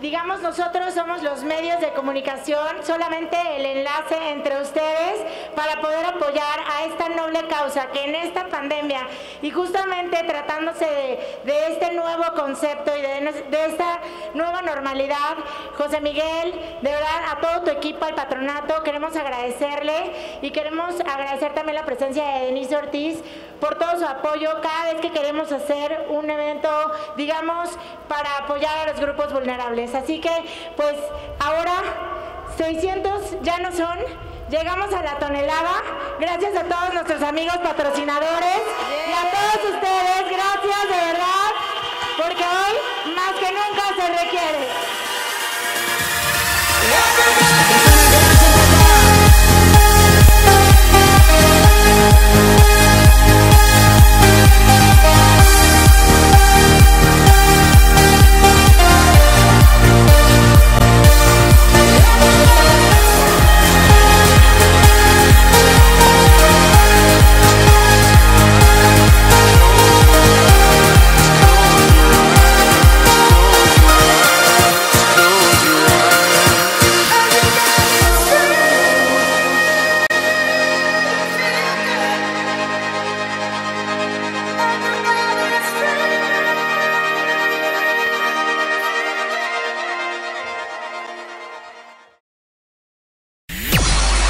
digamos, nosotros somos los medios de comunicación, solamente el enlace entre ustedes para poder apoyar a esta noble causa que en esta pandemia y justamente tratándose de, este nuevo concepto y de, de, esta nueva normalidad, José Miguel, de verdad a todo tu equipo, al patronato, queremos agradecerle y queremos agradecer también la presencia de Denise Ortiz por todo su apoyo cada vez que queremos hacer un evento, digamos, para apoyar a los grupos vulnerables. Así que, pues ahora 600 ya no son. Llegamos a la tonelada. Gracias a todos nuestros amigos patrocinadores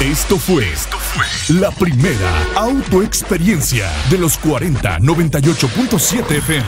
Esto fue, Esto fue la primera autoexperiencia de los 40 98.7 FM.